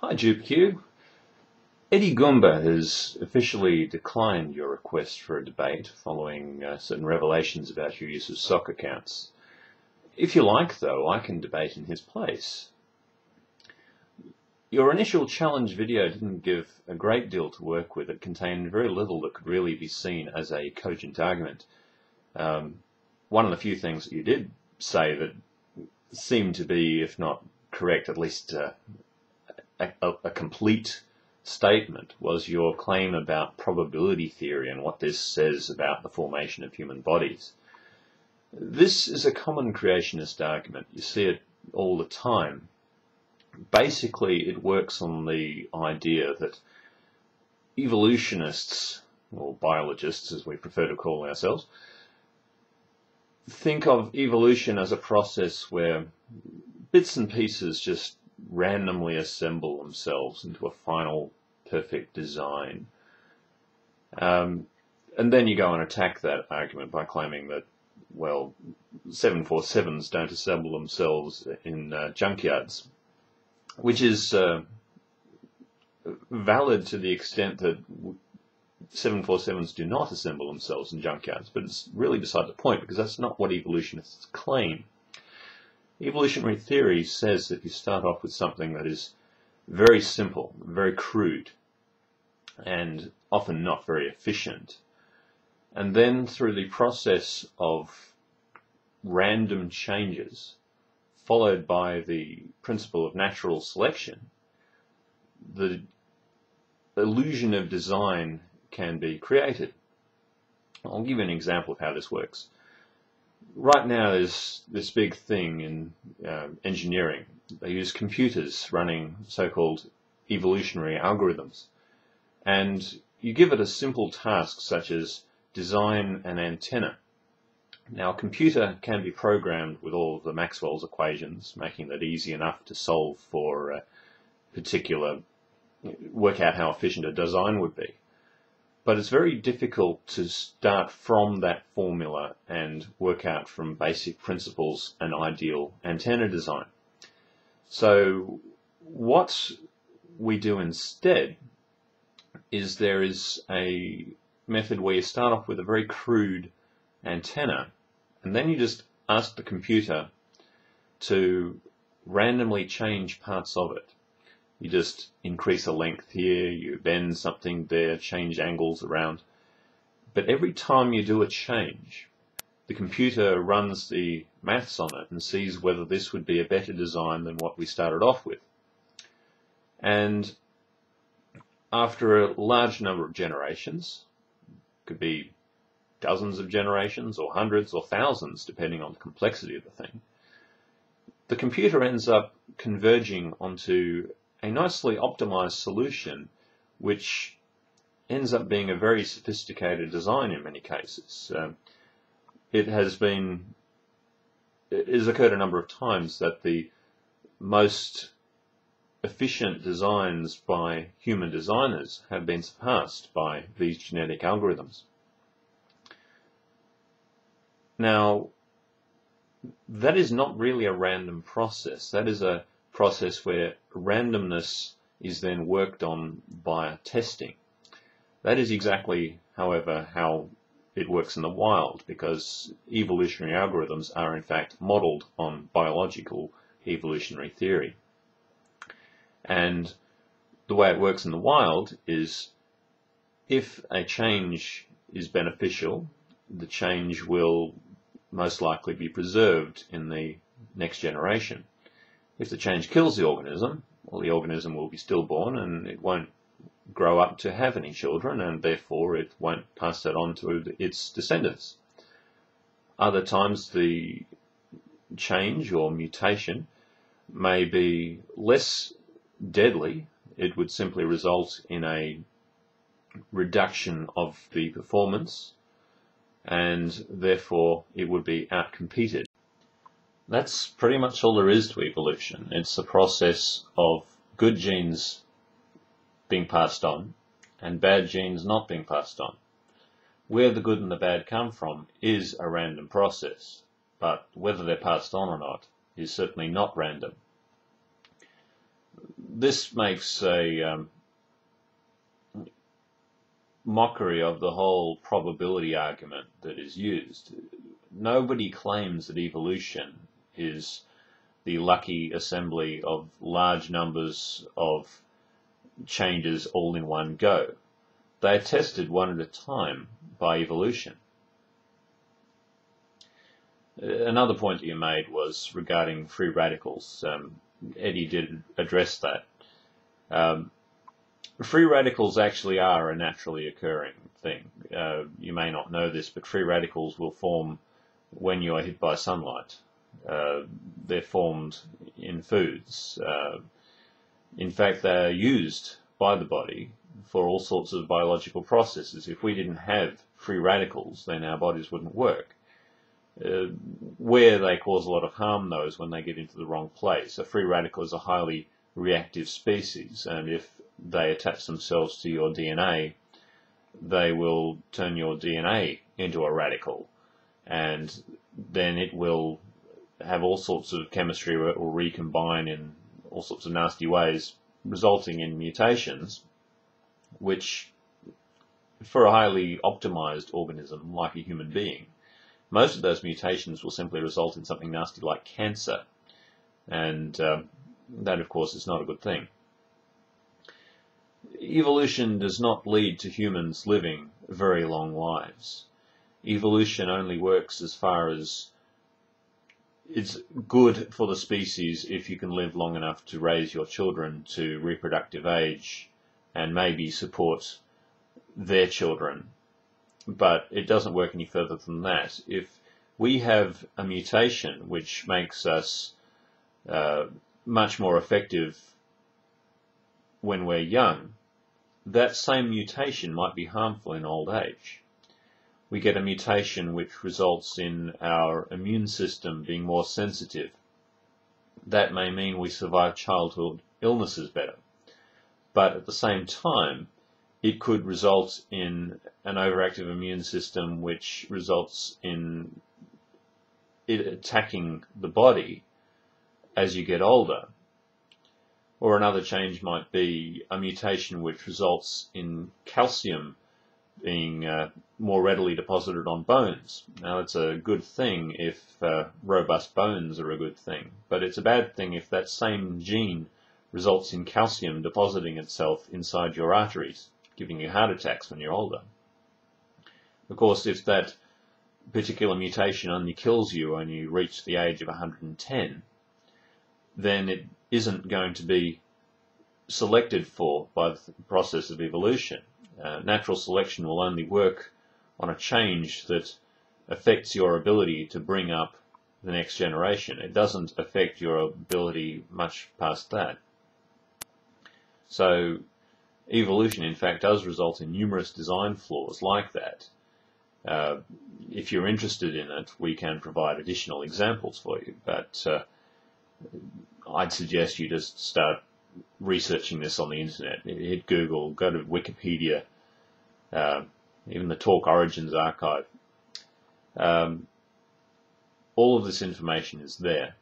Hi Joopq. Eddie Goombah has officially declined your request for a debate following uh, certain revelations about your use of sock accounts. If you like, though, I can debate in his place. Your initial challenge video didn't give a great deal to work with. It contained very little that could really be seen as a cogent argument. Um, one of the few things that you did say that seemed to be, if not correct, at least uh, a, a, complete statement was your claim about probability theory and what this says about the formation of human bodies. This is a common creationist argument. You see it all the time basically it works on the idea that evolutionists, or biologists as we prefer to call ourselves, think of evolution as a process where bits and pieces just randomly assemble themselves into a final perfect design. Um, and then you go and attack that argument by claiming that, well, 747s don't assemble themselves in uh, junkyards which is uh, valid to the extent that 747s do not assemble themselves in junkyards, but it's really beside the point because that's not what evolutionists claim. Evolutionary theory says that you start off with something that is very simple, very crude, and often not very efficient. And then through the process of random changes, followed by the principle of natural selection, the illusion of design can be created. I'll give you an example of how this works. Right now there's this big thing in uh, engineering. They use computers running so-called evolutionary algorithms. And you give it a simple task such as design an antenna now, a computer can be programmed with all of the Maxwell's equations, making that easy enough to solve for a particular, work out how efficient a design would be. But it's very difficult to start from that formula and work out from basic principles an ideal antenna design. So what we do instead is there is a method where you start off with a very crude antenna, and then you just ask the computer to randomly change parts of it. You just increase a length here, you bend something there, change angles around. But every time you do a change, the computer runs the maths on it and sees whether this would be a better design than what we started off with. And after a large number of generations, could be dozens of generations or hundreds or thousands, depending on the complexity of the thing, the computer ends up converging onto a nicely optimized solution which ends up being a very sophisticated design in many cases. Um, it has been, it has occurred a number of times that the most efficient designs by human designers have been surpassed by these genetic algorithms. Now, that is not really a random process. That is a process where randomness is then worked on by testing. That is exactly, however, how it works in the wild because evolutionary algorithms are in fact modeled on biological evolutionary theory. And the way it works in the wild is if a change is beneficial, the change will most likely be preserved in the next generation. If the change kills the organism, well, the organism will be stillborn and it won't grow up to have any children and therefore it won't pass that on to its descendants. Other times the change or mutation may be less deadly. It would simply result in a reduction of the performance and therefore it would be outcompeted. That's pretty much all there is to evolution. It's the process of good genes being passed on and bad genes not being passed on. Where the good and the bad come from is a random process, but whether they're passed on or not is certainly not random. this makes a um, mockery of the whole probability argument that is used. Nobody claims that evolution is the lucky assembly of large numbers of changes all in one go. They are tested one at a time by evolution. Another point that you made was regarding free radicals. Um, Eddie did address that. Um, free radicals actually are a naturally occurring thing. Uh, you may not know this, but free radicals will form when you are hit by sunlight. Uh, they're formed in foods. Uh, in fact, they are used by the body for all sorts of biological processes. If we didn't have free radicals, then our bodies wouldn't work. Uh, where they cause a lot of harm, though, is when they get into the wrong place. A free radical is a highly reactive species, and if they attach themselves to your DNA, they will turn your DNA into a radical, and then it will have all sorts of chemistry or recombine in all sorts of nasty ways, resulting in mutations, which, for a highly optimized organism like a human being, most of those mutations will simply result in something nasty like cancer. And um, that, of course, is not a good thing. Evolution does not lead to humans living very long lives. Evolution only works as far as it's good for the species if you can live long enough to raise your children to reproductive age and maybe support their children but it doesn't work any further than that. If we have a mutation which makes us uh, much more effective when we're young, that same mutation might be harmful in old age. We get a mutation which results in our immune system being more sensitive. That may mean we survive childhood illnesses better. But at the same time, it could result in an overactive immune system, which results in it attacking the body as you get older. Or another change might be a mutation which results in calcium being uh, more readily deposited on bones. Now, it's a good thing if uh, robust bones are a good thing, but it's a bad thing if that same gene results in calcium depositing itself inside your arteries giving you heart attacks when you're older. Of course, if that particular mutation only kills you when you reach the age of 110, then it isn't going to be selected for by the process of evolution. Uh, natural selection will only work on a change that affects your ability to bring up the next generation. It doesn't affect your ability much past that. So evolution, in fact, does result in numerous design flaws like that. Uh, if you're interested in it, we can provide additional examples for you, but uh, I'd suggest you just start researching this on the internet. Hit Google, go to Wikipedia, uh, even the Talk Origins archive. Um, all of this information is there.